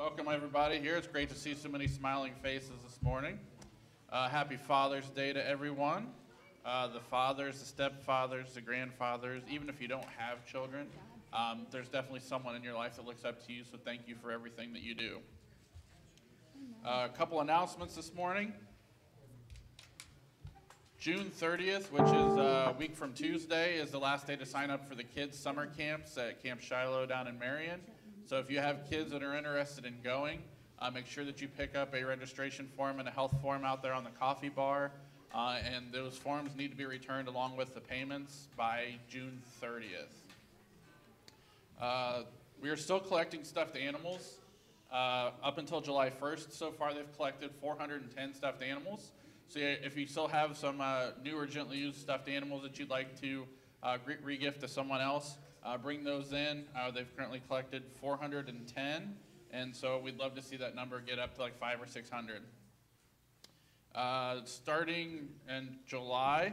Welcome, everybody, here. It's great to see so many smiling faces this morning. Uh, happy Father's Day to everyone. Uh, the fathers, the stepfathers, the grandfathers, even if you don't have children, um, there's definitely someone in your life that looks up to you, so thank you for everything that you do. Uh, a couple announcements this morning. June 30th, which is a week from Tuesday, is the last day to sign up for the kids' summer camps at Camp Shiloh down in Marion. So if you have kids that are interested in going, uh, make sure that you pick up a registration form and a health form out there on the coffee bar. Uh, and those forms need to be returned along with the payments by June 30th. Uh, we are still collecting stuffed animals. Uh, up until July 1st, so far they've collected 410 stuffed animals. So if you still have some uh, new or gently used stuffed animals that you'd like to uh, re-gift to someone else, uh, bring those in. Uh, they've currently collected 410, and so we'd love to see that number get up to like five or 600. Uh, starting in July,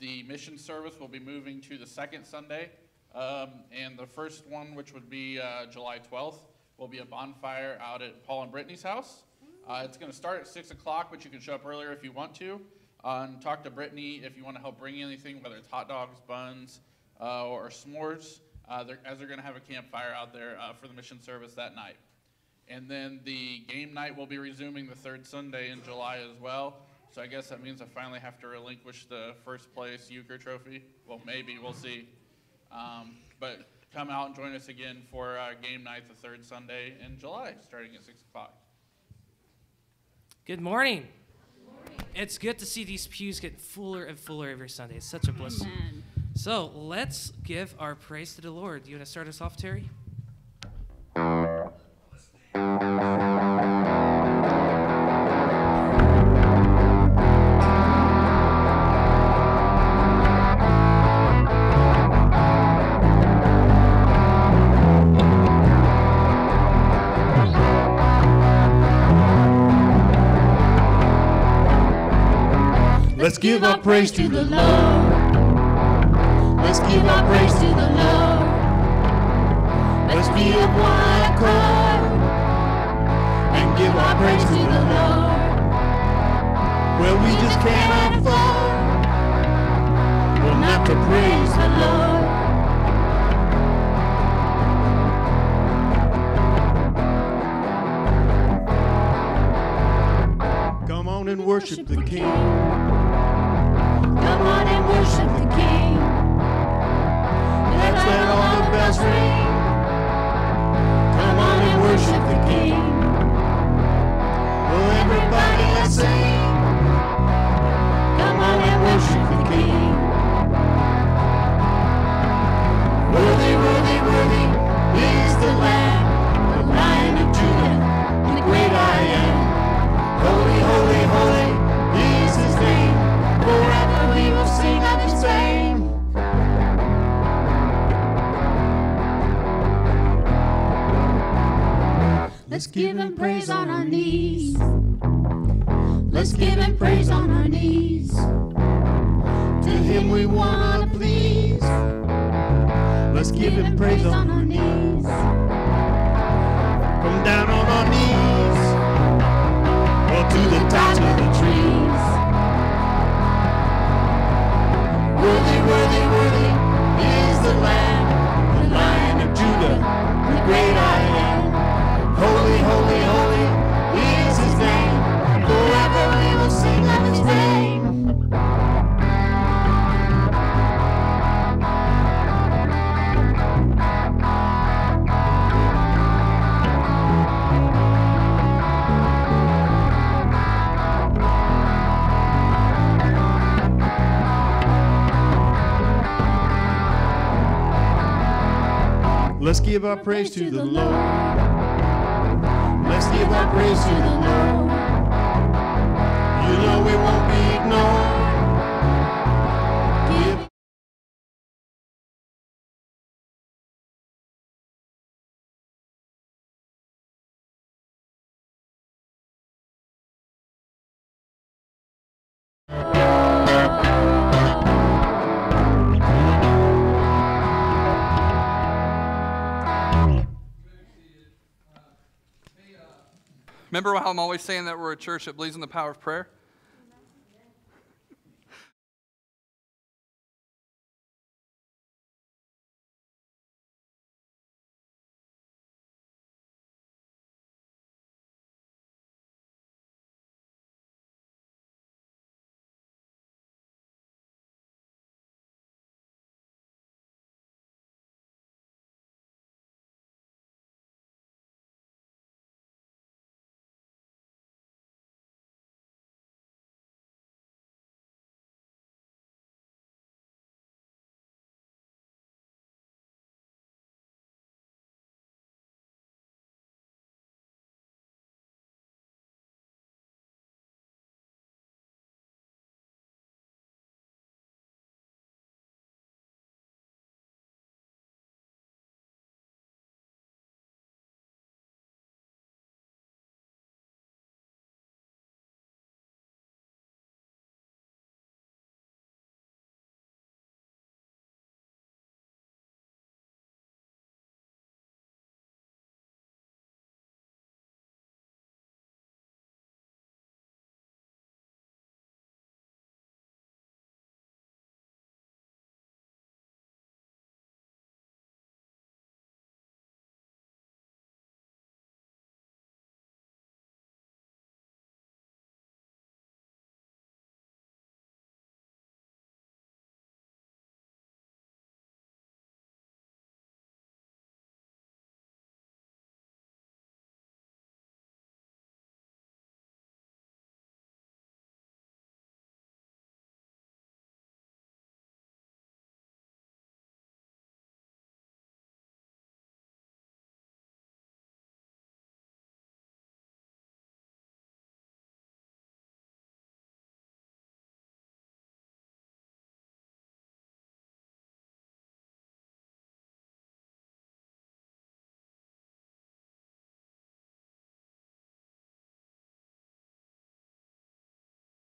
the mission service will be moving to the second Sunday, um, and the first one, which would be uh, July 12th, will be a bonfire out at Paul and Brittany's house. Uh, it's going to start at 6 o'clock, but you can show up earlier if you want to. Uh, and talk to Brittany if you want to help bring anything, whether it's hot dogs, buns, uh, or s'mores, uh, they're, as they're going to have a campfire out there uh, for the mission service that night. And then the game night will be resuming the third Sunday in July as well. So I guess that means I finally have to relinquish the first place Euchre trophy. Well, maybe, we'll see. Um, but come out and join us again for uh, game night the third Sunday in July, starting at 6 o'clock. Good morning. It's good to see these pews get fuller and fuller every Sunday. It's such a blessing. So let's give our praise to the Lord. You want to start us off, Terry? Let's give our praise to the Lord. Let's give our praise to the Lord. Let's be of one accord and give our praise to the Lord. Well, we just can't afford well, not to praise the Lord. Come on and worship the King. Come on and worship the King. Let all the bells ring. Come on and worship the King. Well, everybody let's sing. Come on and worship the King. Worthy, worthy, worthy is the Lamb, Let's give Him praise on our knees. Let's give Him praise on our knees. To Him we wanna please. Let's give Him praise on our knees. Come down on our knees or to the tops of the trees. Worthy, worthy, worthy is the Lamb, the Lion of Judah, the great I am. Let's give our praise to the Lord. Let's give our praise to the Lord. You know we won't be ignored. Remember how I'm always saying that we're a church that believes in the power of prayer?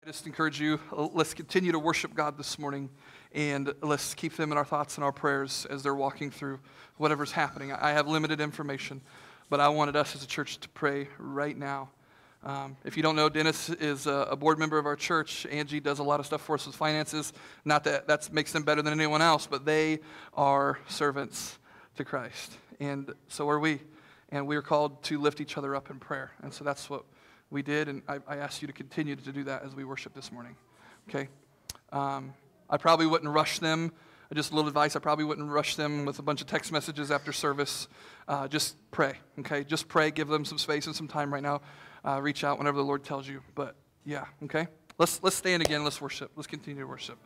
I just encourage you, uh, let's continue to worship God this morning and let's keep them in our thoughts and our prayers as they're walking through whatever's happening. I have limited information, but I wanted us as a church to pray right now. Um, if you don't know, Dennis is a, a, board member of our church. Angie does a lot of stuff for us with finances. Not that that makes them better than anyone else, but they are servants to Christ. And so are we. And we are called to lift each other up in prayer. And so that's what we did, and I, I ask you to continue to do that as we worship this morning. Okay? Um, I probably wouldn't rush them. Just a little advice I probably wouldn't rush them with a bunch of text messages after service. Uh, just pray, okay? Just pray. Give them some space and some time right now. Uh, reach out whenever the Lord tells you. But yeah, okay? Let's, let's stand again. Let's worship. Let's continue to worship.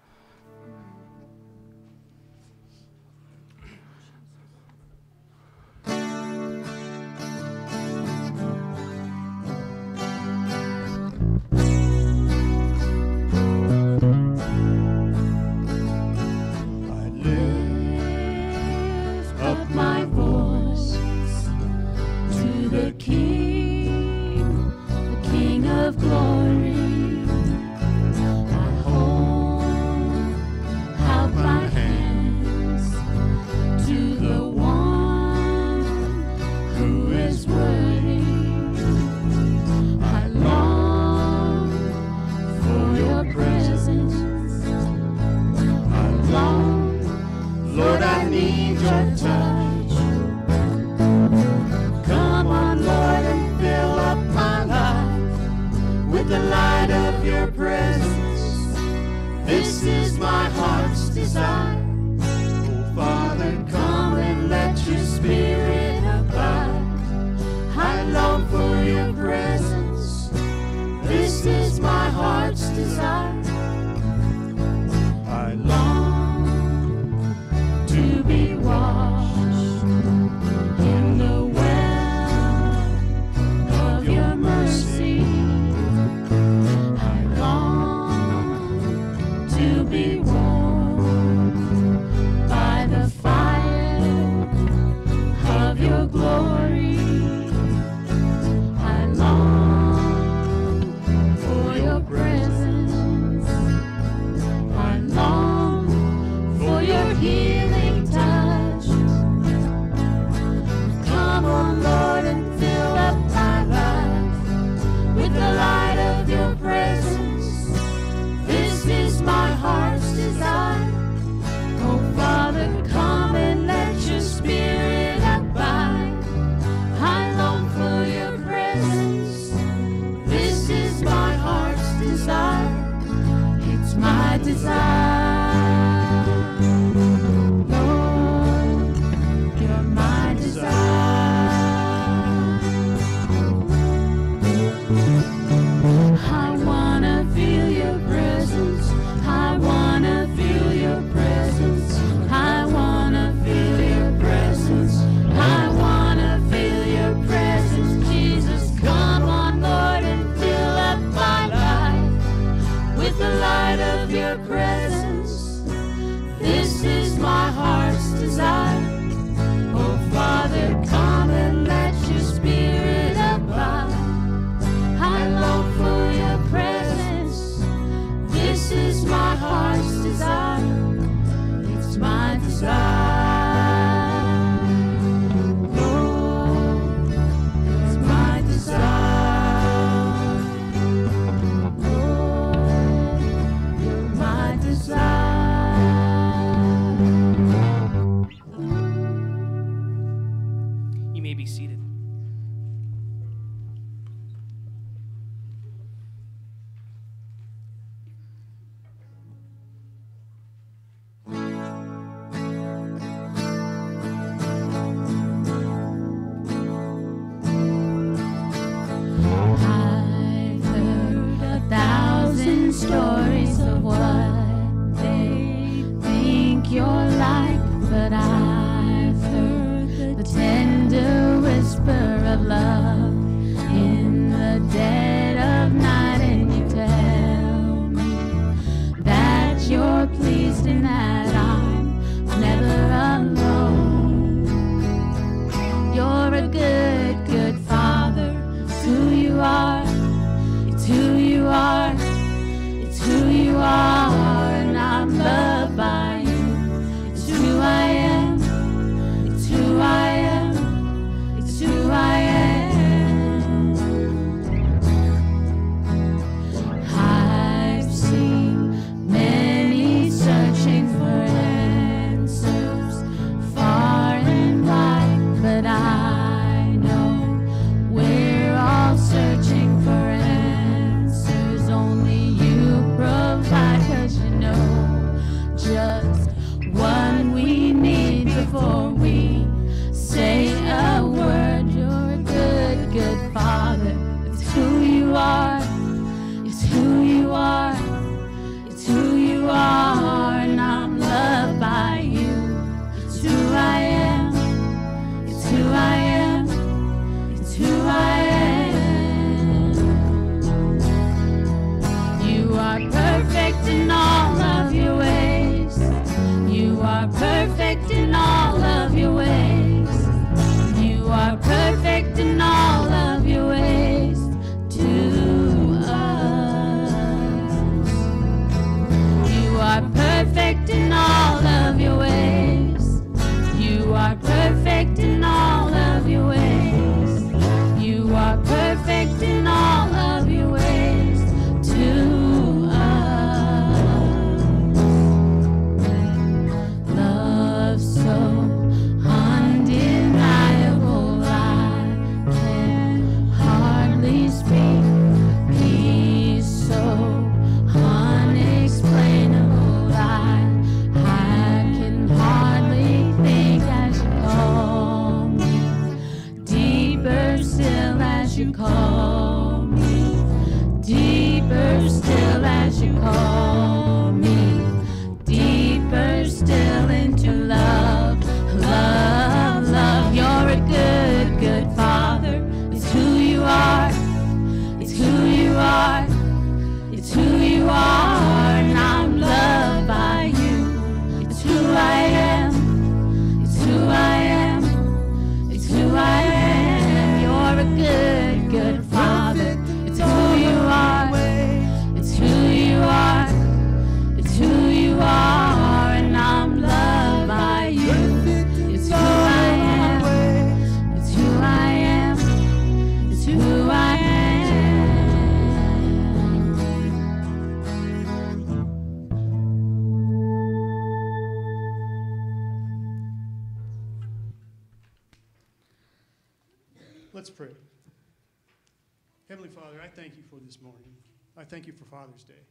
thank you for this morning. I thank you for Father's Day.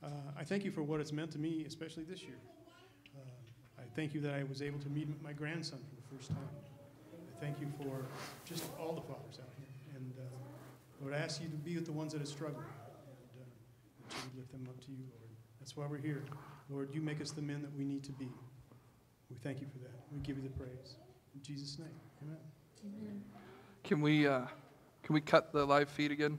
Uh, I thank you for what it's meant to me, especially this year. Uh, I thank you that I was able to meet my grandson for the first time. I thank you for just all the fathers out here. And uh, Lord, I ask you to be with the ones that are struggling and, uh, lift them up to you, Lord. That's why we're here. Lord, you make us the men that we need to be. We thank you for that. We give you the praise. In Jesus' name, amen. amen. Can we, uh, can we cut the live feed again?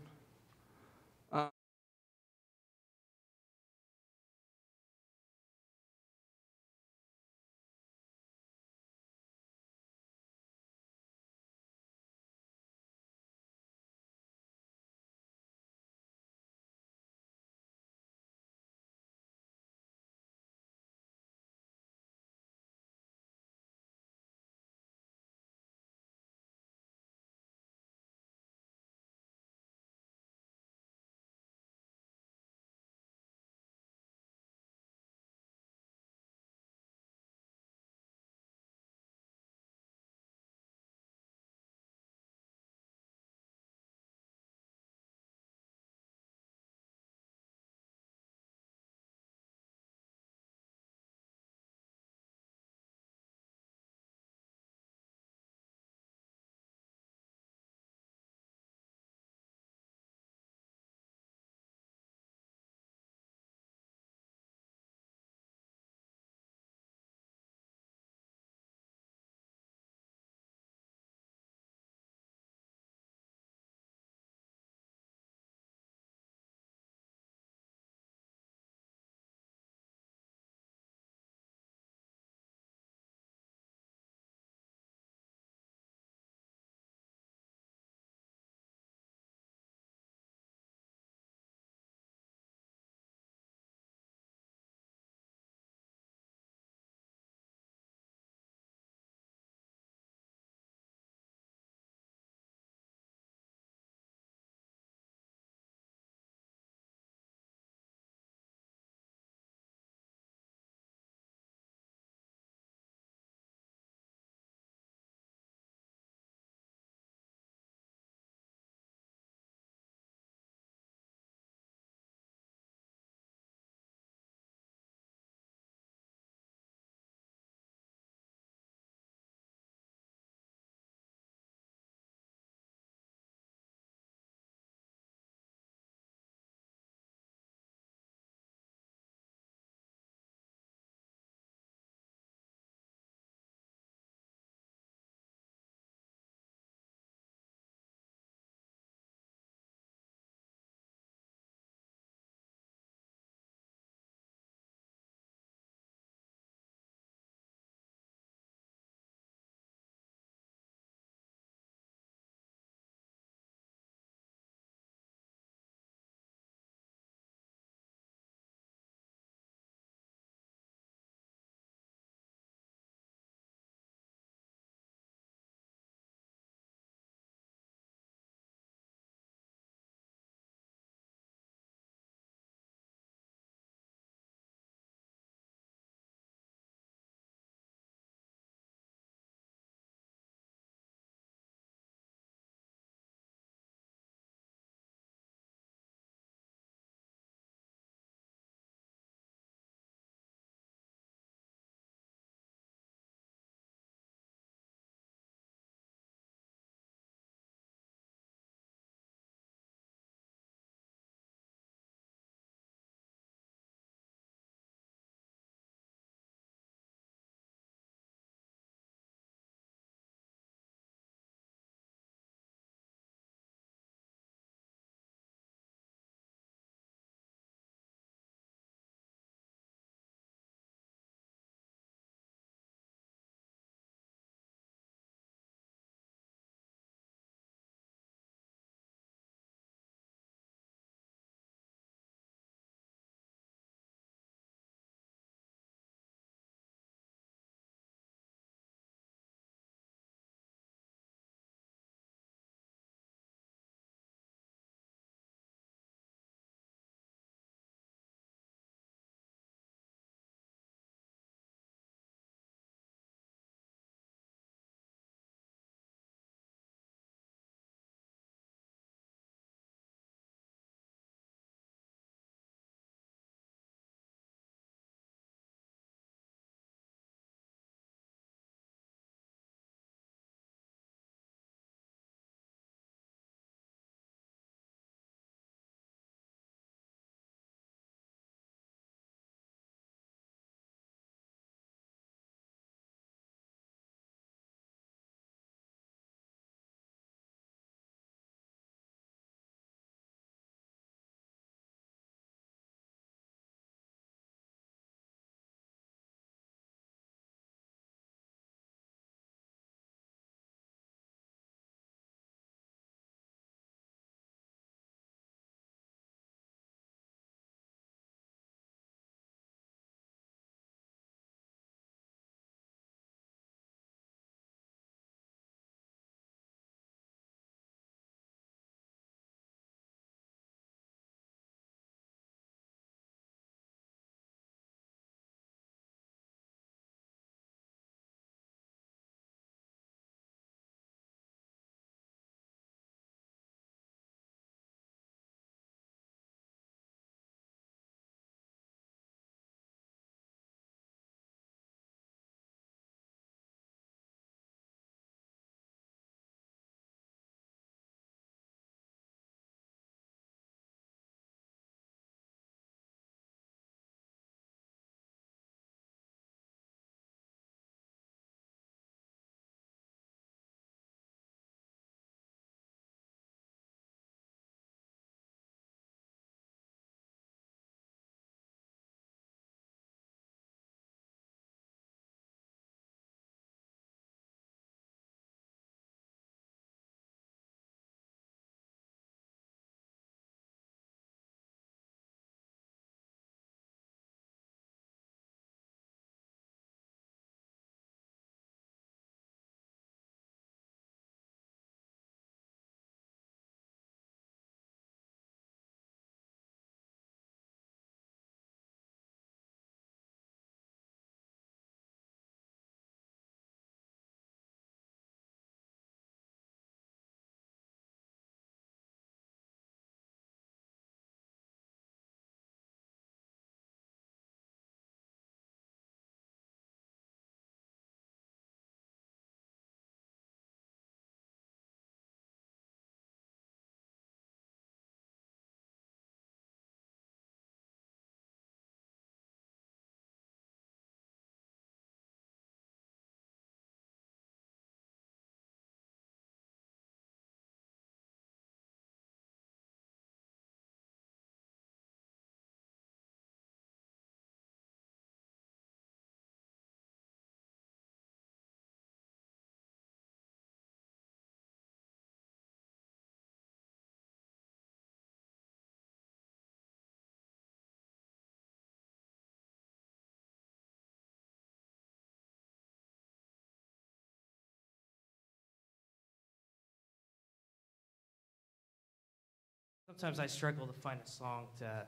Sometimes I struggle to find a song to,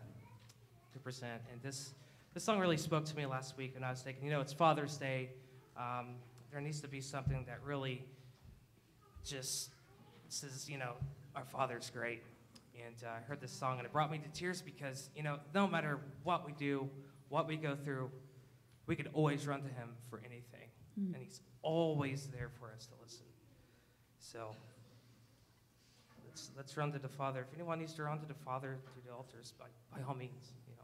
to present, and this, this song really spoke to me last week And I was thinking, you know, it's Father's Day. Um, there needs to be something that really just says, you know, our Father's great. And uh, I heard this song, and it brought me to tears because, you know, no matter what we do, what we go through, we can always run to Him for anything. And He's always there for us to listen. So let's, let's run to the Father. If anyone needs to run to the Father through the altars, by, by all means, you know.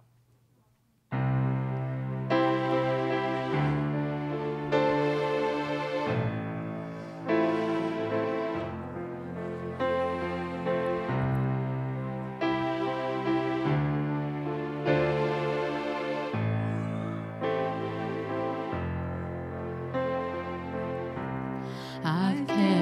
I've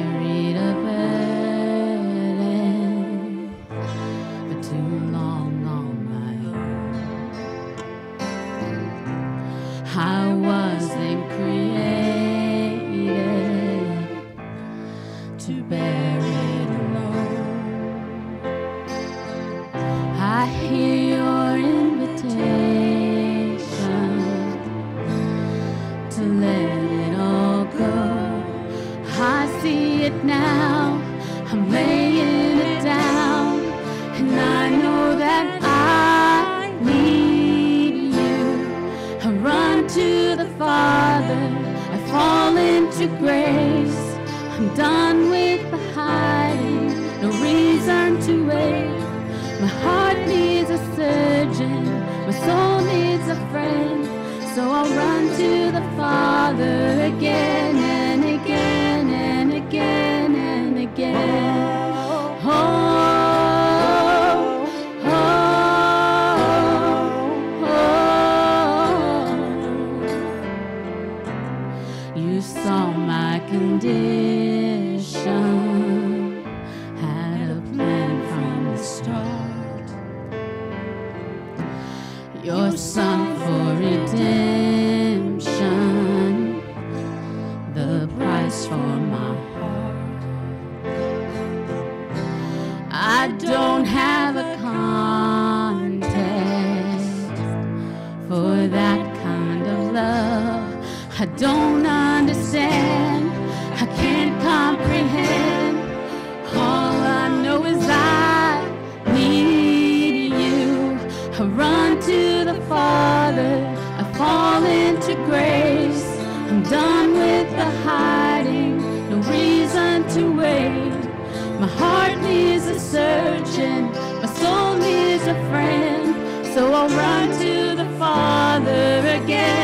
to wait. My heart needs a surgeon, my soul needs a friend. So I'll run to the Father again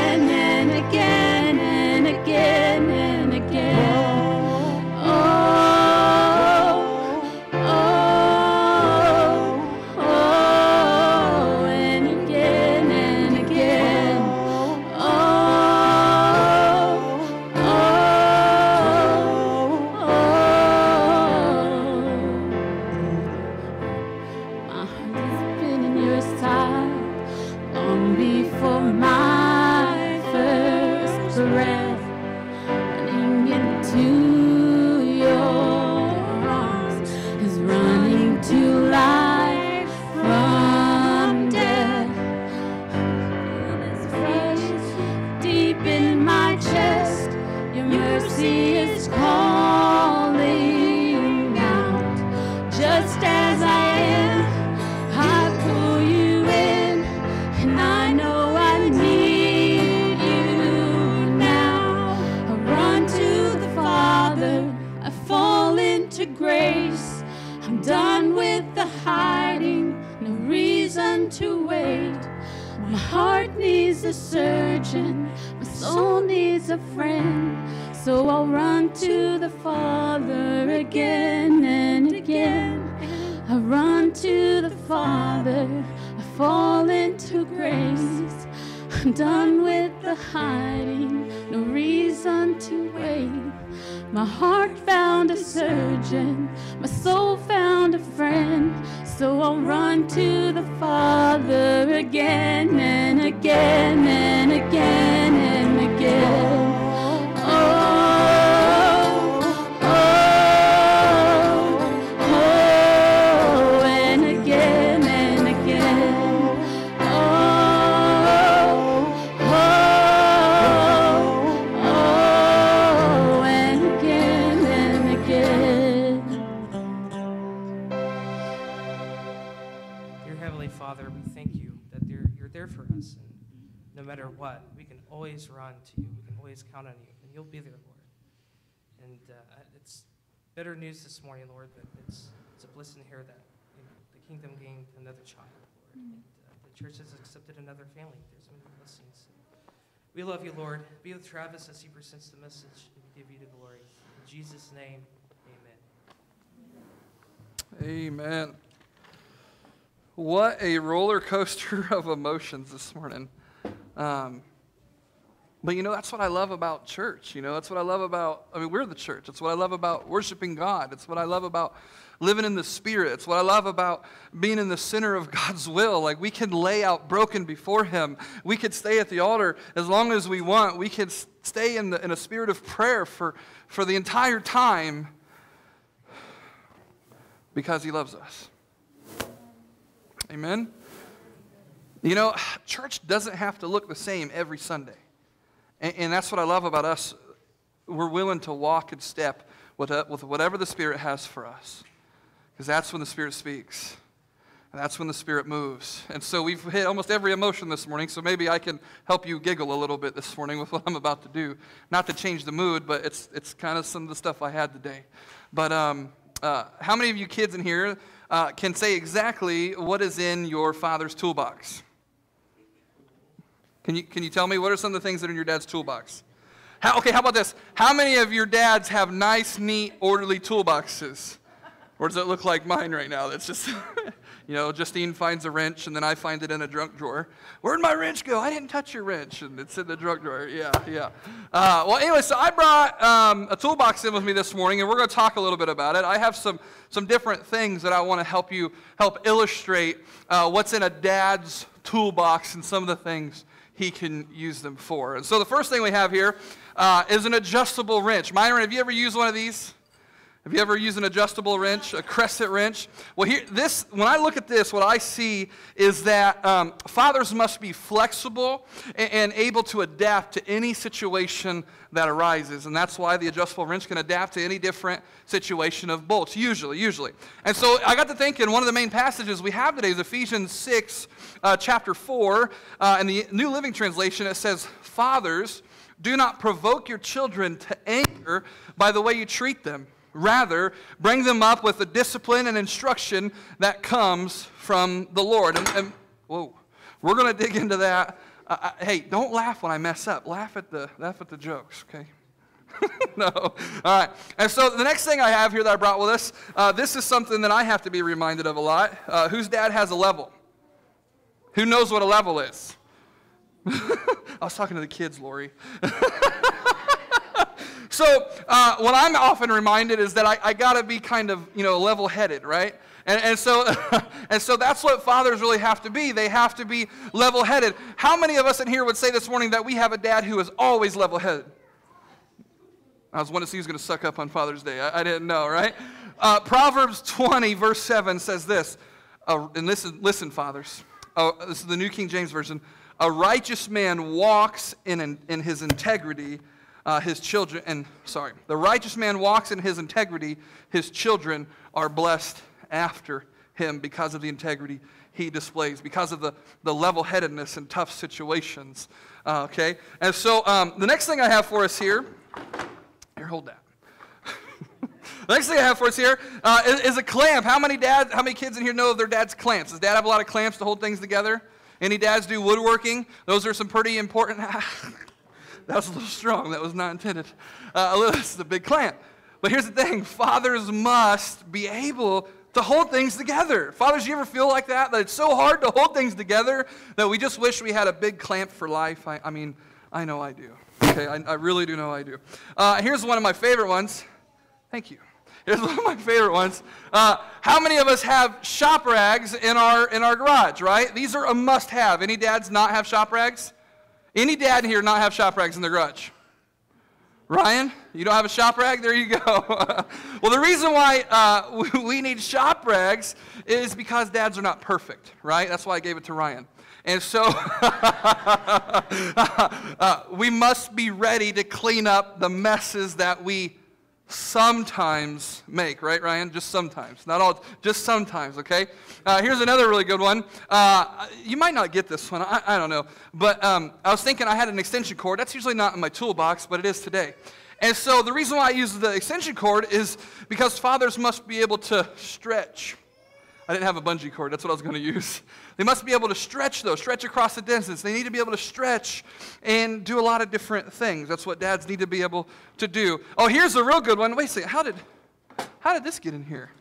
My heart found a surgeon, my soul found a friend. So I'll run to the Father again and again and bitter news this morning, Lord, but it's, it's a blessing to hear that you know, the kingdom gained another child, Lord. And uh, the church has accepted another family. There's many blessings. We love you, Lord. Be with Travis as he presents the message, and we give you the glory. In Jesus' name, amen. Amen. What a roller coaster of emotions this morning. Um, but you know, that's what I love about church. You know, that's what I love about, I mean, we're the church. That's what I love about worshiping God. It's what I love about living in the Spirit. It's what I love about being in the center of God's will. Like, we can lay out broken before Him. We could stay at the altar as long as we want. We could stay in, the, in a spirit of prayer for, for the entire time because He loves us. Amen? You know, church doesn't have to look the same every Sunday. And, and that's what I love about us. We're willing to walk and step with, uh, with whatever the Spirit has for us. Because that's when the Spirit speaks. And that's when the Spirit moves. And so we've hit almost every emotion this morning, so maybe I can help you giggle a little bit this morning with what I'm about to do. Not to change the mood, but it's, it's kind of some of the stuff I had today. But um, uh, how many of you kids in here uh, can say exactly what is in your father's toolbox? Can you, can you tell me what are some of the things that are in your dad's toolbox? How, okay, how about this? How many of your dads have nice, neat, orderly toolboxes? Or does it look like mine right now? That's just, you know, Justine finds a wrench and then I find it in a junk drawer. Where'd my wrench go? I didn't touch your wrench. And it's in the junk drawer. Yeah, yeah. Uh, well, anyway, so I brought um, a toolbox in with me this morning and we're going to talk a little bit about it. I have some, some different things that I want to help you help illustrate uh, what's in a dad's toolbox and some of the things he can use them for. And so the first thing we have here uh, is an adjustable wrench. Myron, have you ever used one of these? Have you ever used an adjustable wrench, a crescent wrench? Well, here, this, when I look at this, what I see is that um, fathers must be flexible and, and, able to adapt to any situation that arises. And that's why the adjustable wrench can adapt to any different situation of bolts, usually, usually. And so I got to thinking, one of the main passages we have today is Ephesians 6, uh, chapter 4. Uh, in the New Living Translation, it says, Fathers, do not provoke your children to anger by the way you treat them Rather, bring them up with the discipline and instruction that comes from the Lord. And, and whoa, we're going to dig into that. Uh, uh, hey, don't laugh when I mess up. Laugh at the, laugh at the jokes, okay? no. All right. And so the next thing I have here that I brought with us, uh, this is something that I have to be reminded of a lot. Uh, whose dad has a level? Who knows what a level is? I was talking to the kids, Lori. So, uh, what I'm often reminded is that I, I got to be kind of, you know, level headed, right? And, and, so, and so that's what fathers really have to be. They have to be level headed. How many of us in here would say this morning that we have a dad who is always level headed? I was wondering if he was going to suck up on Father's Day. I, I didn't know, right? Uh, Proverbs 20, verse 7 says this, uh, and listen, listen, fathers. Uh, this is the New King James Version. A righteous man walks in, in his integrity uh, his children, and sorry, the righteous man walks in his integrity, his children are blessed after him because of the integrity he displays, because of the, the level headedness in tough situations. Uh, okay? And so um, the next thing I have for us here, here, hold that. the next thing I have for us here uh, is, is, a clamp. How many dads, how many kids in here know of their dad's clamps? Does dad have a lot of clamps to hold things together? Any dads do woodworking? Those are some pretty important. That was a little strong. That was not intended. Uh, a little, this is a big clamp. But here's the thing fathers must be able to hold things together. Fathers, you ever feel like that? That it's so hard to hold things together that we just wish we had a big clamp for life? I, I mean, I know I do. Okay, I, I really do know I do. Uh, here's one of my favorite ones. Thank you. Here's one of my favorite ones. Uh, how many of us have shop rags in our in our garage? Right? These are a must-have. Any dads not have shop rags? Any dad here not have shop rags in their garage? Ryan, you don't have a shop rag? There you go. well, the reason why uh, we need shop rags is because dads are not perfect, right? That's why I gave it to Ryan. And so uh, we must be ready to clean up the messes that we sometimes make, right, Ryan? Just sometimes. Not all, just sometimes, okay? Uh, here's another really good one. Uh, you might not get this one, I, I don't know. But um, I was thinking I had an extension cord. That's usually not in my toolbox, but it is today. And so the reason why I use the extension cord is because fathers must be able to stretch. I didn't have a bungee cord. That's what I was going to use. They must be able to stretch, though, stretch across the distance. They need to be able to stretch and do a lot of different things. That's what dads need to be able to do. Oh, here's a real good one. Wait a second. How did, how did this get in here?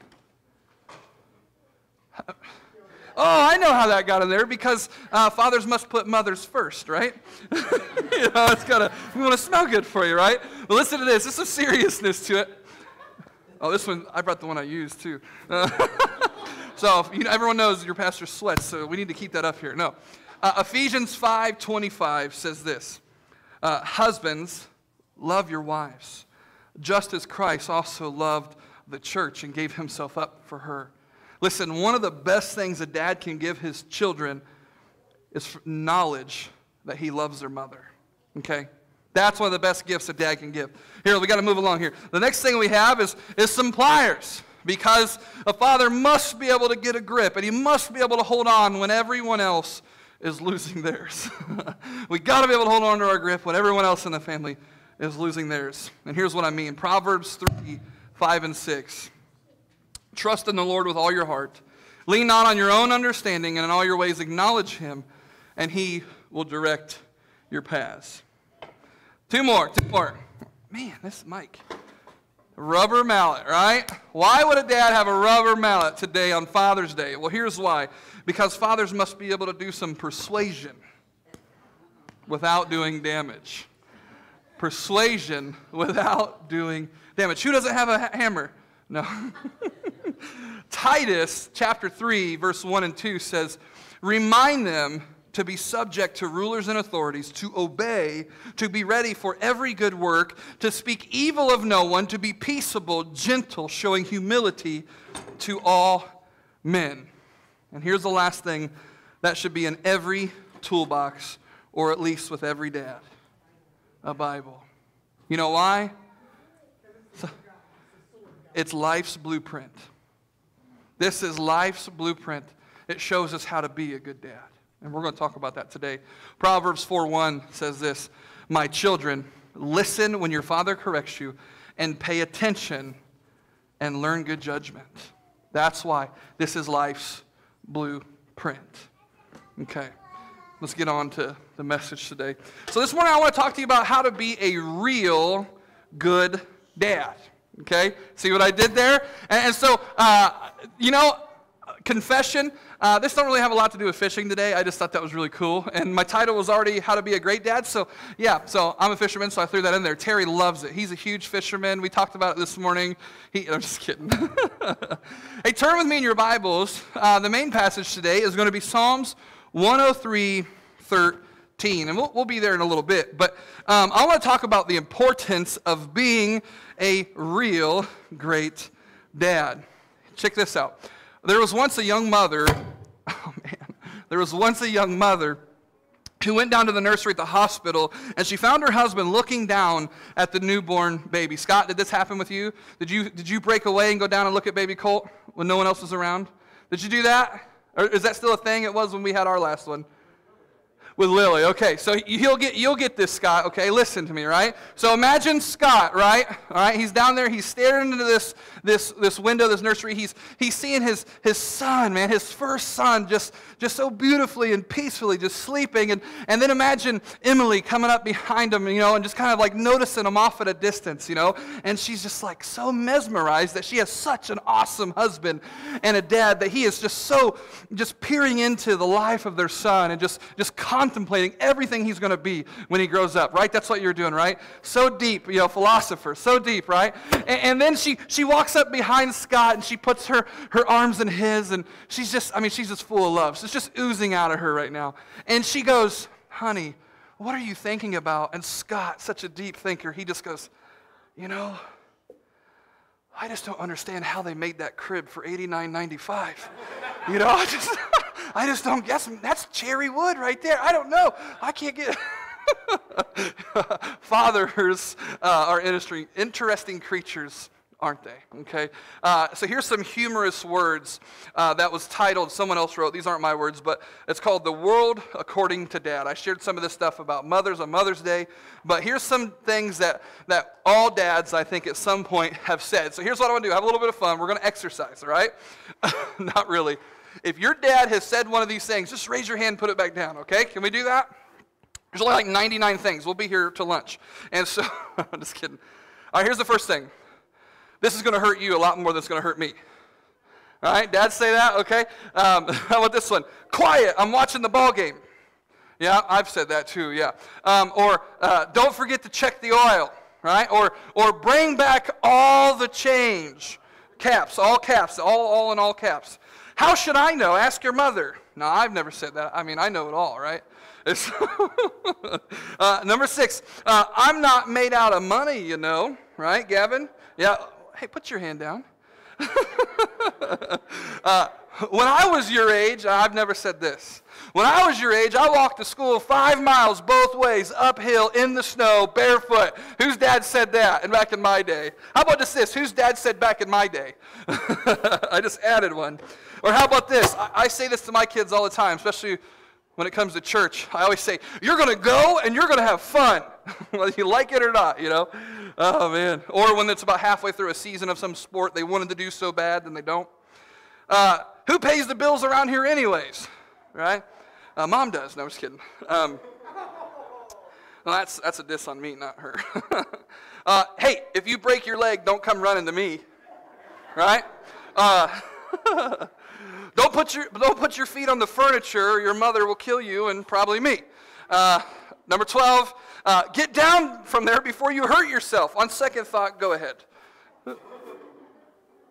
Oh, I know how that got in there because uh, fathers must put mothers first, right? you know, it's gotta, we want to smell good for you, right? But listen to this. There's some seriousness to it. Oh, this one, I brought the one I used too. Uh, so you know, everyone knows your pastor sweats, so we need to keep that up here. No. Uh, Ephesians 5.25 says this. Uh, Husbands, love your wives, just as Christ also loved the church and gave himself up for her Listen, one of the best things a dad can give his children is knowledge that he loves their mother. Okay? That's one of the best gifts a dad can give. Here, we got to move along here. The next thing we have is, is some pliers because a father must be able to get a grip and he must be able to hold on when everyone else is losing theirs. we got to be able to hold on to our grip when everyone else in the family is losing theirs. And here's what I mean Proverbs 3 5 and 6. Trust in the Lord with all your heart. Lean not on your own understanding, and in all your ways acknowledge him, and he will direct your paths. Two more, two more. Man, this mic. Rubber mallet, right? Why would a dad have a rubber mallet today on Father's Day? Well, here's why. Because fathers must be able to do some persuasion without doing damage. Persuasion without doing damage. Who doesn't have a hammer? No. Titus chapter 3, verse 1 and 2 says, Remind them to be subject to rulers and authorities, to obey, to be ready for every good work, to speak evil of no one, to be peaceable, gentle, showing humility to all men. And here's the last thing that should be in every toolbox, or at least with every dad a Bible. You know why? It's life's blueprint. This is life's blueprint. It shows us how to be a good dad. And we're going to talk about that today. Proverbs 4:1 says this, "My children, listen when your father corrects you and pay attention and learn good judgment." That's why this is life's blueprint. Okay. Let's get on to the message today. So this morning I want to talk to you about how to be a real good dad. Okay? See what I did there? And, so, uh, you know, confession. Uh, this don't really have a lot to do with fishing today. I just thought that was really cool. And my title was already How to Be a Great Dad. So, yeah, so I'm a fisherman, so I threw that in there. Terry loves it. He's a huge fisherman. We talked about it this morning. He, I'm just kidding. hey, turn with me in your Bibles. Uh, the main passage today is going to be Psalms 103 13. And we'll, we'll be there in a little bit. But um, I want to talk about the importance of being a real great dad. Check this out. There was once a young mother, oh man, there was once a young mother who went down to the nursery at the hospital and she found her husband looking down at the newborn baby. Scott, did this happen with you? Did you, did you break away and go down and look at baby Colt when no one else was around? Did you do that? Or is that still a thing? It was when we had our last one with Lily. Okay, so he'll get, you'll get this, Scott. Okay, listen to me, right? So imagine Scott, right? All right, he's down there. He's staring into this, this, this window, this nursery. He's, he's seeing his, his son, man, his first son, just, just so beautifully and peacefully, just sleeping. And, and then imagine Emily coming up behind him, you know, and just kind of like noticing him off at a distance, you know. And she's just like so mesmerized that she has such an awesome husband and a dad that he is just so just peering into the life of their son and just, just contemplating everything he's going to be when he grows up, right? That's what you're doing, right? So deep, you know, philosopher, so deep, right? And, and then she, she walks up behind Scott and she puts her, her arms in his and she's just, I mean, she's just full of love. So it's just oozing out of her right now. And she goes, honey, what are you thinking about? And Scott, such a deep thinker, he just goes, you know, I just don't understand how they made that crib for $89.95. You know, I just, I just don't guess. That's cherry wood right there. I don't know. I can't get. Fathers uh, are interesting, interesting creatures, aren't they? Okay. Uh, so here's some humorous words uh, that was titled. Someone else wrote. These aren't my words, but it's called "The World According to Dad." I shared some of this stuff about mothers on Mother's Day, but here's some things that that all dads, I think, at some point have said. So here's what I want to do: have a little bit of fun. We're going to exercise. All right? Not really. If your dad has said one of these things, just raise your hand, and put it back down. Okay? Can we do that? There's only like 99 things. We'll be here to lunch. And so, I'm just kidding. All right, here's the first thing. This is going to hurt you a lot more than it's going to hurt me. All right, dads say that, okay? Um, how about this one? Quiet, I'm watching the ball game. Yeah, I've said that too, yeah. Um, or uh, don't forget to check the oil, right? Or, or bring back all the change. Caps, all caps, all, all in all caps. How should I know? Ask your mother. No, I've never said that. I mean, I know it all, right? uh, number six, uh, I'm not made out of money, you know, right, Gavin? Yeah. Hey, put your hand down. uh, when I was your age, I've never said this. When I was your age, I walked to school five miles both ways, uphill, in the snow, barefoot. Whose dad said that? And back in my day. How about just this? Whose dad said back in my day? I just added one. Or how about this? I, I say this to my kids all the time, especially when it comes to church. I always say, you're going to go and you're going to have fun, whether you like it or not, you know? Oh, man. Or when it's about halfway through a season of some sport they wanted to do so bad, then they don't. Uh, who pays the bills around here, anyways? Right? Uh, Mom does. No, I'm just kidding. Um, well, that's, that's a diss on me, not her. uh, hey, if you break your leg, don't come running to me. Right? Uh, don't, put your, don't put your feet on the furniture, your mother will kill you and probably me. Uh, number 12, uh, get down from there before you hurt yourself. On second thought, go ahead.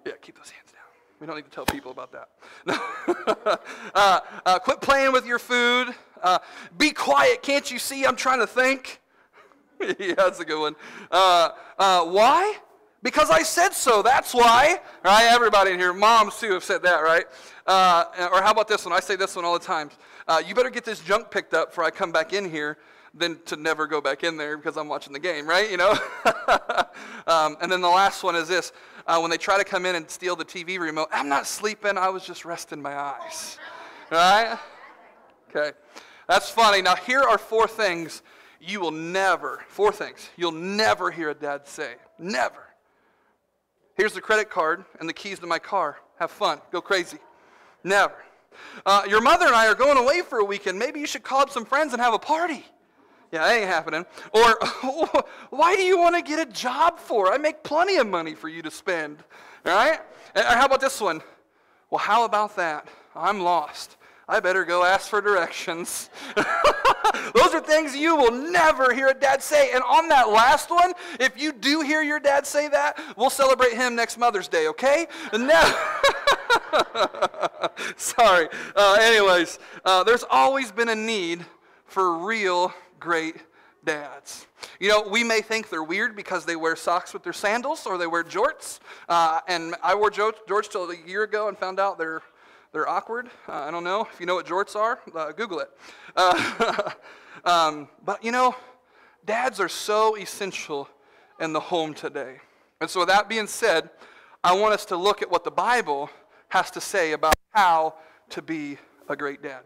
Yeah, keep those hands down. We don't need to tell people about that. uh, uh, quit playing with your food. Uh, be quiet. Can't you see I'm trying to think? yeah, that's a good one. Uh, uh, why? Because I said so. That's why. Right? Everybody in here, moms too, have said that, right? Uh, or how about this one? I say this one all the time. you better get this junk picked up before I come back in here than to never go back in there because I'm watching the game, right? You know? um, and then the last one is this uh, when they try to come in and steal the TV remote, I'm not sleeping, I was just resting my eyes. Right? Okay. That's funny. Now, here are four things you will never, four things you'll never hear a dad say. Never. Here's the credit card and the keys to my car. Have fun. Go crazy. Never. Uh, your mother and I are going away for a weekend. Maybe you should call up some friends and have a party. Yeah, that ain't happening. Or, why do you want to get a job for? I make plenty of money for you to spend. All right? Or how about this one? Well, how about that? I'm lost. I better go ask for directions. Those are things you will never hear a dad say. And on that last one, if you do hear your dad say that, we'll celebrate him next Mother's Day, okay? No. Sorry. Uh, anyways, uh, there's always been a need for real great dads. You know, we may think they're weird because they wear socks with their sandals or they wear jorts. Uh, and I wore jorts, till a year ago and found out they're, they're awkward. Uh, I don't know. If you know what jorts are, uh, Google it. Uh, um, but, you know, dads are so essential in the home today. And so, with that being said, I want us to look at what the Bible has to say about how to be a great dad.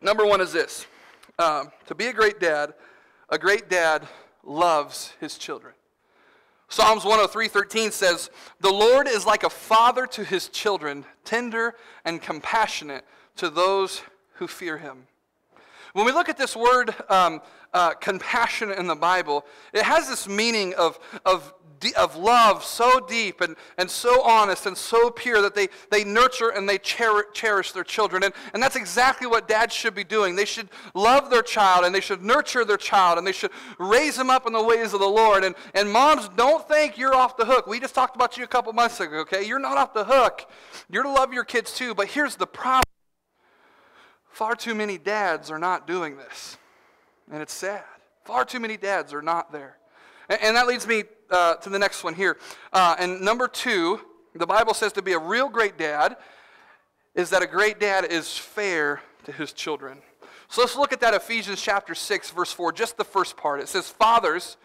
Number one is this um, to be a great dad, a great dad loves his children. Psalms 103:13 says, "The Lord is like a father to his children, tender and compassionate to those who fear him." When we look at this word um, uh, compassion in the Bible, it has this meaning of, of of love so deep and, and so honest and so pure that they, they nurture and they cherish their children. And, and that's exactly what dads should be doing. They should love their child and they should nurture their child and they should raise them up in the ways of the Lord. And, and moms, don't think you're off the hook. We just talked about you a couple months ago, okay? You're not off the hook. You're to love your kids too. But here's the problem far too many dads are not doing this. And it's sad. Far too many dads are not there. And, and that leads me uh, to the next one here. Uh, and number two, the Bible says to be a real great dad is that a great dad is fair to his children. So let's look at that Ephesians chapter 6, verse 4, just the first part. It says, Fathers,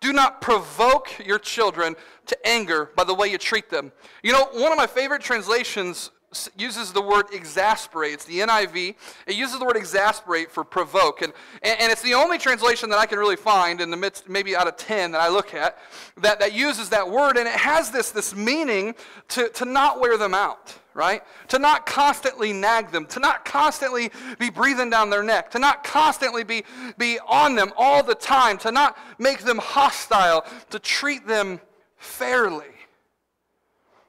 do not provoke your children to anger by the way you treat them. You know, one of my favorite translations uses the word exasperate. It's the NIV. It uses the word exasperate for provoke. And, and, it's the only translation that I can really find in the midst, maybe out of 10 that I look at, that, that uses that word. And it has this, this meaning to, to not wear them out, right? To not constantly nag them, to not constantly be breathing down their neck, to not constantly be, be on them all the time, to not make them hostile, to treat them fairly.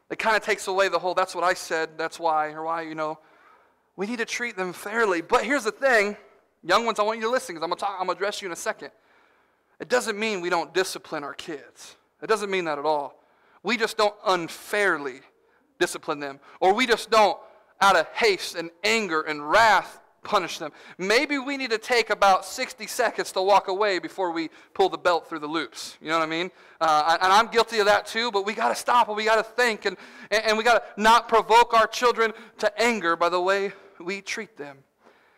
It kind of takes away the whole, that's what I said, that's why, or why, you know. We need to treat them fairly. But here's the thing young ones, I want you to listen because I'm going to talk, I'm going to address you in a second. It doesn't mean we don't discipline our kids. It doesn't mean that at all. We just don't unfairly discipline them, or we just don't, out of haste and anger and wrath, punish them. Maybe we need to take about 60 seconds to walk away before we pull the belt through the loops. You know what I mean? Uh, and I'm guilty of that too, but we got to stop and we got to think and, and we got to not provoke our children to anger by the way we treat them.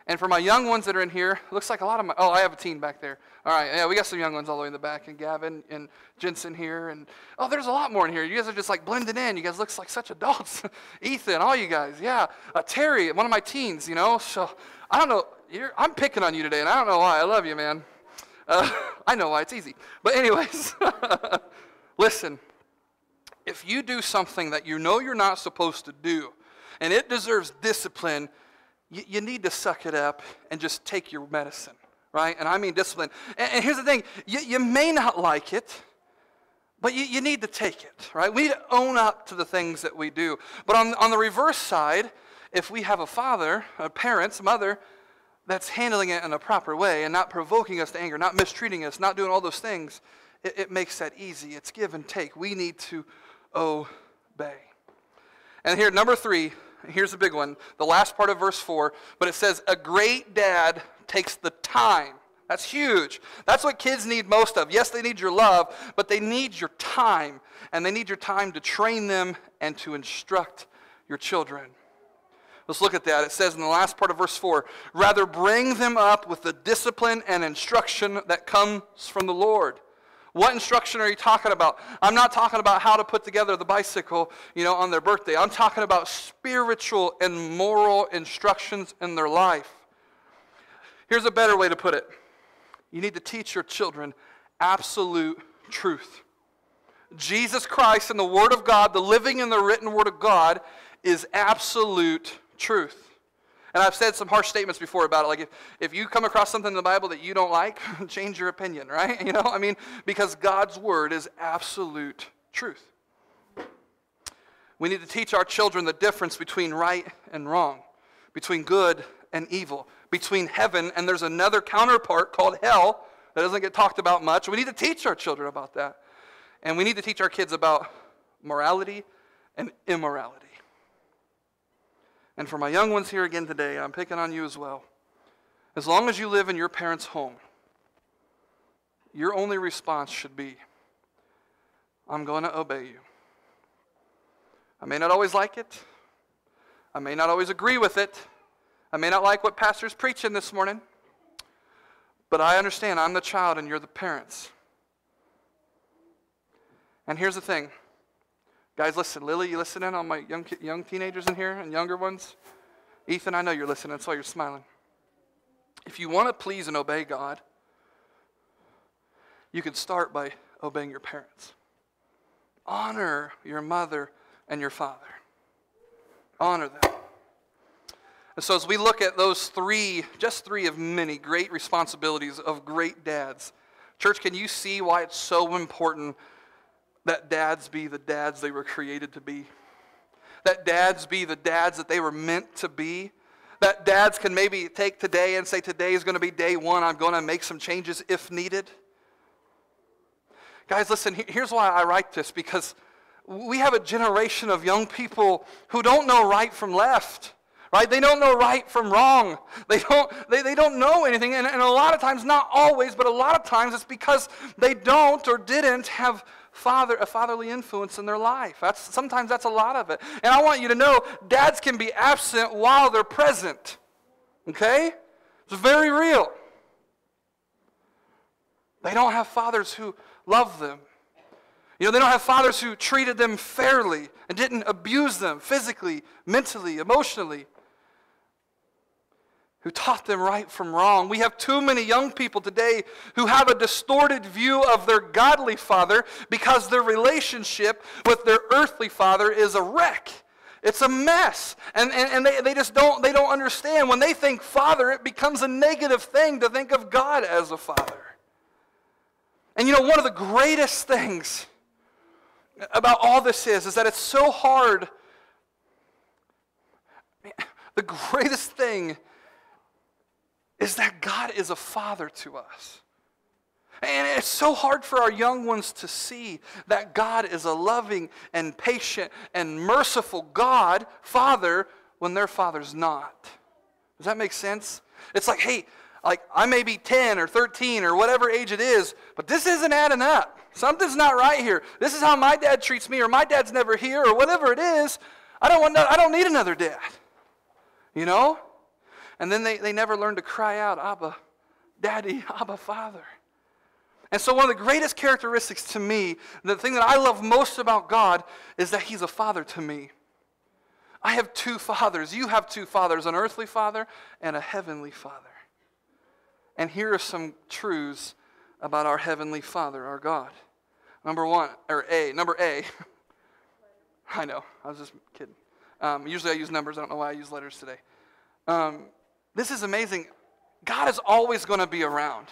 And for my young ones that are in here, looks like a lot of my, oh, I have a teen back there. All right, yeah, we got some young ones all the way in the back, and Gavin and Jensen here, and oh, there's a lot more in here. You guys are just like blending in. You guys look like such adults. Ethan, all you guys, yeah. Uh, Terry, one of my teens, you know. So I don't know. I'm picking on you today, and I don't know why. I love you, man. Uh, I know why. It's easy. But anyways, listen. If you do something that you know you're not supposed to do, and it deserves discipline, you, you need to suck it up and just take your medicine right? And I mean discipline. And, and here's the thing you, you, may not like it, but you, you need to take it, right? We need to own up to the things that we do. But on, on the reverse side, if we have a father, a parent, a mother, that's handling it in a proper way and not provoking us to anger, not mistreating us, not doing all those things, it, it makes that easy. It's give and take. We need to obey. And here, number three, here's the big one, the last part of verse 4, but it says, A great dad takes the time. That's huge. That's what kids need most of. Yes, they need your love, but they need your time. And they need your time to train them and to instruct your children. Let's look at that. It says in the last part of verse 4 rather bring them up with the discipline and instruction that comes from the Lord. What instruction are you talking about? I'm not talking about how to put together the bicycle, you know, on their birthday. I'm talking about spiritual and moral instructions in their life. Here's a better way to put it you need to teach your children absolute truth. Jesus Christ and the Word of God, the living and the written Word of God, is absolute truth. And I've said some harsh statements before about it. Like, if, if you come across something in the Bible that you don't like, change your opinion, right? You know, I mean, because God's Word is absolute truth. We need to teach our children the difference between right and wrong, between good and evil, between heaven and there's another counterpart called hell that doesn't get talked about much. We need to teach our children about that. And we need to teach our kids about morality and immorality. And for my young ones here again today, I'm picking on you as well. As long as you live in your parents' home, your only response should be, I'm going to obey you. I may not always like it. I may not always agree with it. I may not like what pastor's preaching this morning, but I understand I'm the child and you're the parents. And here's the thing. Guys, listen. Lily, you listening on my young, young teenagers in here and younger ones? Ethan, I know you're listening. That's why you're smiling. If you want to please and obey God, you can start by obeying your parents. Honor your mother and your father. Honor them. And so, as we look at those three, just three of many great responsibilities of great dads, church, can you see why it's so important that dads be the dads they were created to be? That dads be the dads that they were meant to be? That dads can maybe take today and say, Today is going to be day one. I'm going to make some changes if needed. Guys, listen, here's why I write this because we have a generation of young people who don't know right from left right? They don't know right from wrong. They don't, they, they don't know anything. And, and a lot of times, not always, but a lot of times it's because they don't or didn't have father, a fatherly influence in their life. That's, sometimes that's a lot of it. And I want you to know dads can be absent while they're present. Okay? It's very real. They don't have fathers who love them. You know, they don't have fathers who treated them fairly and didn't abuse them physically, mentally, emotionally, who taught them right from wrong. We have too many young people today who have a distorted view of their godly father because their relationship with their earthly father is a wreck. It's a mess. And, and, and they, they just don't, they don't understand. When they think father, it becomes a negative thing to think of God as a father. And you know, one of the greatest things about all this is, is that it's so hard. The greatest thing is that God is a father to us. And it's so hard for our young ones to see that God is a loving and patient and merciful God, Father, when their father's not. Does that make sense? It's like, hey, like I may be 10 or 13 or whatever age it is, but this isn't adding up. Something's not right here. This is how my dad treats me, or my dad's never here, or whatever it is. I don't want. No, I don't need another dad. You know. And then they, they never learn to cry out, Abba, Daddy, Abba, Father. And so, one of the greatest characteristics to me, the thing that I love most about God, is that He's a father to me. I have two fathers. You have two fathers an earthly father and a heavenly father. And here are some truths about our heavenly Father, our God. Number one, or A, number A. I know, I was just kidding. Um, usually I use numbers, I don't know why I use letters today. Um, this is amazing. God is always going to be around.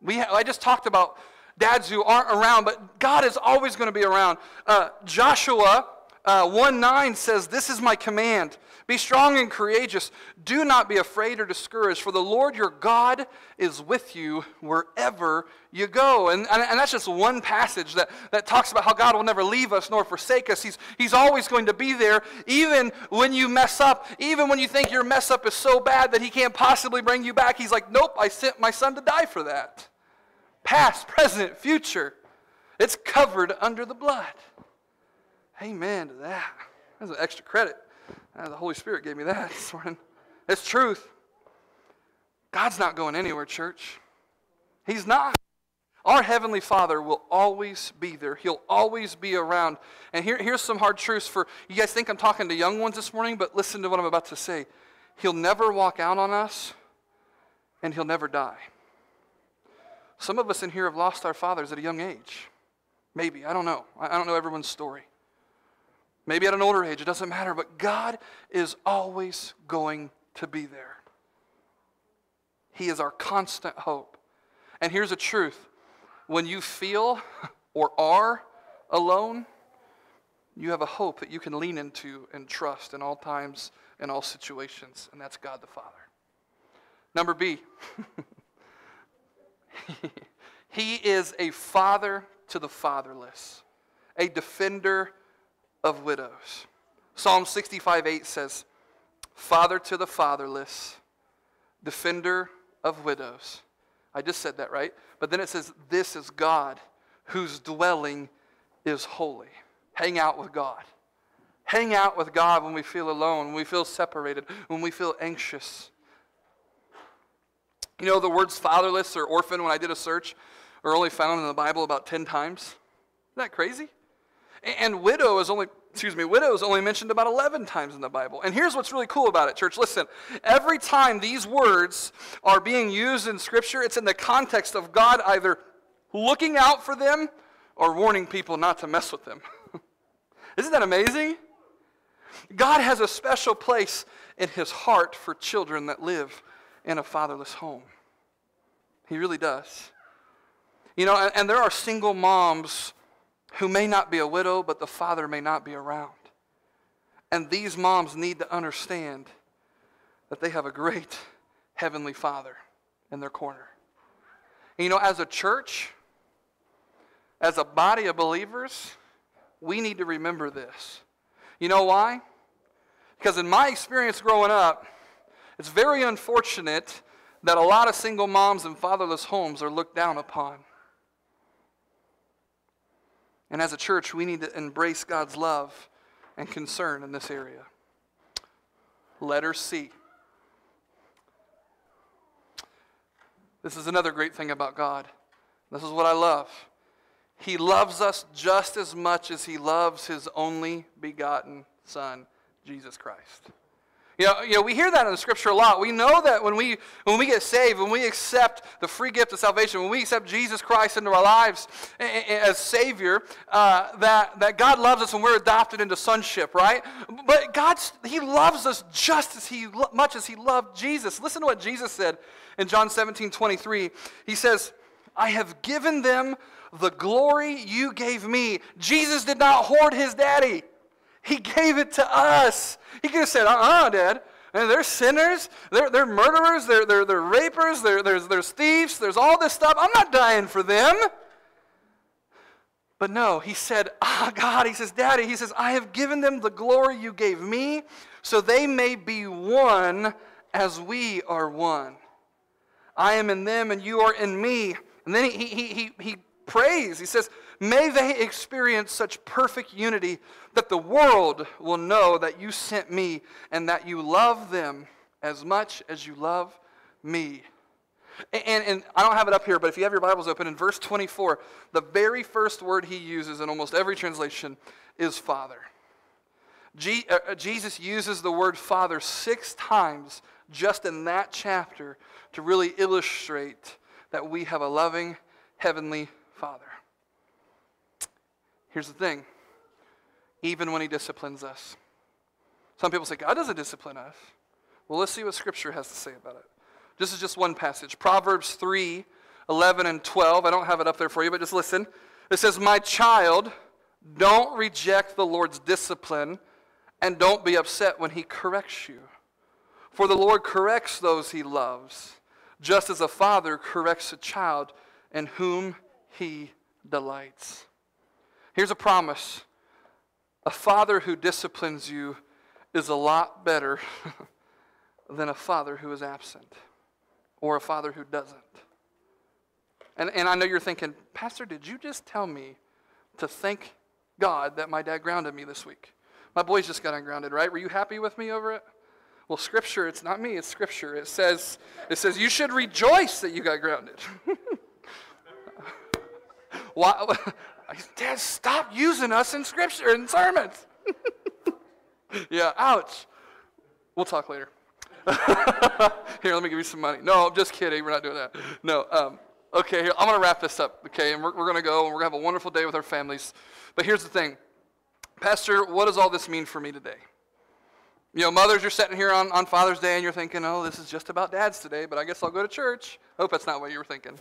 We ha- I just talked about dads who aren't around, but God is always going to be around. Uh, Joshua uh, 1 9 says, This is my command. Be strong and courageous. Do not be afraid or discouraged, for the Lord your God is with you wherever you go. And, and, and, that's just one passage that, that talks about how God will never leave us nor forsake us. He's, he's always going to be there, even when you mess up, even when you think your mess up is so bad that He can't possibly bring you back. He's like, Nope, I sent my son to die for that. Past, present, future. It's covered under the blood. Amen to that. That's an extra credit. Uh, the Holy Spirit gave me that this morning. It's truth. God's not going anywhere, church. He's not. Our Heavenly Father will always be there. He'll always be around. And here, here's some hard truths for you guys think I'm talking to young ones this morning, but listen to what I'm about to say. He'll never walk out on us, and He'll never die. Some of us in here have lost our fathers at a young age. Maybe. I don't know. I don't know everyone's story. Maybe at an older age, it doesn't matter, but God is always going to be there. He is our constant hope. And here's a truth when you feel or are alone, you have a hope that you can lean into and trust in all times and all situations, and that's God the Father. Number B, He is a father to the fatherless, a defender of widows. Psalm 65 8 says, Father to the fatherless, defender of widows. I just said that, right? But then it says, This is God whose dwelling is holy. Hang out with God. Hang out with God when we feel alone, when we feel separated, when we feel anxious. You know, the words fatherless or orphan, when I did a search, are only found in the Bible about 10 times. Isn't that crazy? And widow is only, excuse me, widow is only mentioned about 11 times in the Bible. And here's what's really cool about it, church. Listen, every time these words are being used in Scripture, it's in the context of God either looking out for them or warning people not to mess with them. Isn't that amazing? God has a special place in his heart for children that live in a fatherless home. He really does. You know, and, and there are single moms who may not be a widow, but the father may not be around. And these moms need to understand that they have a great heavenly father in their corner. And you know, as a church, as a body of believers, we need to remember this. You know why? Because in my experience growing up, it's very unfortunate that a lot of single moms and fatherless homes are looked down upon. And as a church, we need to embrace God's love and concern in this area. Letter C. This is another great thing about God. This is what I love. He loves us just as much as he loves his only begotten Son, Jesus Christ. You know, you know, we hear that in the scripture a lot. We know that when we, when we get saved, when we accept the free gift of salvation, when we accept Jesus Christ into our lives as Savior, uh, that, that God loves us and we're adopted into sonship, right? But God, He loves us just as he, much as He loved Jesus. Listen to what Jesus said in John 17 23. He says, I have given them the glory you gave me. Jesus did not hoard His daddy. He gave it to us. He could have said, uh uh-uh, uh Dad. And they're sinners, they're, they're murderers, they're, they're, they're rapers, they're, there's, there's thieves, there's all this stuff. I'm not dying for them. But no, he said, Ah, oh, God, he says, Daddy, he says, I have given them the glory you gave me, so they may be one as we are one. I am in them and you are in me. And then he, he, he, he prays. He says, May they experience such perfect unity that the world will know that you sent me and that you love them as much as you love me. And, and, I don't have it up here, but if you have your Bibles open, in verse 24, the very first word he uses in almost every translation is Father. Uh, uh Jesus uses the word Father six times just in that chapter to really illustrate that we have a loving Heavenly Father. Here's the thing even when He disciplines us. Some people say, God doesn't discipline us. Well, let's see what Scripture has to say about it. This is just one passage Proverbs 3 11 and 12. I don't have it up there for you, but just listen. It says, My child, don't reject the Lord's discipline and don't be upset when He corrects you. For the Lord corrects those He loves, just as a father corrects a child in whom He delights. Here's a promise a father who disciplines you is a lot better than a father who is absent or a father who doesn't. And, and I know you're thinking, Pastor, did you just tell me to thank God that my dad grounded me this week? My boys just got ungrounded, right? Were you happy with me over it? Well, Scripture, it's not me, it's Scripture. It says, it says you should rejoice that you got grounded. Why? Dad, stop using us in scripture and sermons. yeah, ouch. We'll talk later. here, let me give you some money. No, I'm just kidding. We're not doing that. No. Um, okay, here, I'm going to wrap this up, okay? And we're, we're going to go and we're going to have a wonderful day with our families. But here's the thing Pastor, what does all this mean for me today? You know, mothers, you're sitting here on, on Father's Day and you're thinking, oh, this is just about dads today, but I guess I'll go to church. I hope that's not what you were thinking.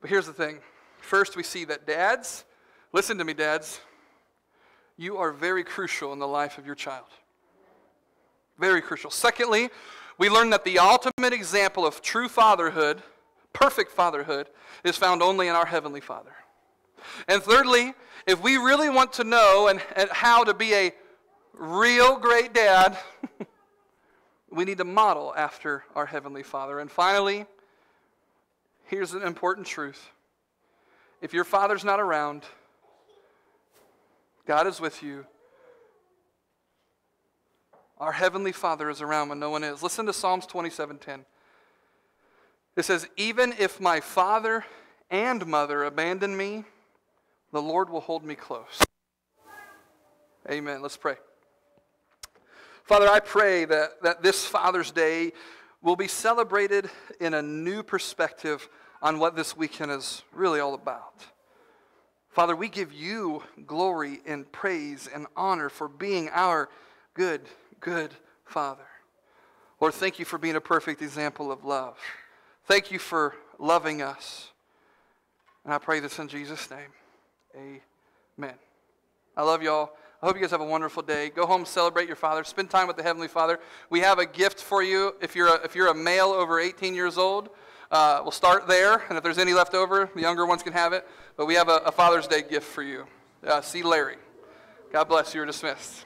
But here's the thing First, we see that dads, listen to me, dads, you are very crucial in the life of your child. Very crucial. Secondly, we learn that the ultimate example of true fatherhood, perfect fatherhood, is found only in our Heavenly Father. And thirdly, if we really want to know and, and how to be a real great dad, we need to model after our Heavenly Father. And finally, here's an important truth if your father's not around, God is with you. Our heavenly Father is around when no one is. Listen to Psalms 27:10. It says, "Even if my father and mother abandon me, the Lord will hold me close." Amen. Let's pray. Father, I pray that, that this Father's Day will be celebrated in a new perspective on what this weekend is really all about. Father, we give you glory and praise and honor for being our good, good Father. Lord, thank you for being a perfect example of love. Thank you for loving us. And I pray this in Jesus' name. Amen. I love y'all. I hope you guys have a wonderful day. Go home, celebrate your Father, spend time with the Heavenly Father. We have a gift for you if you're a, if you're a male over 18 years old. Uh, we'll start there, and if there's any left over, the younger ones can have it. But we have a, a Father's Day gift for you. Uh, see Larry. God bless you. You're dismissed.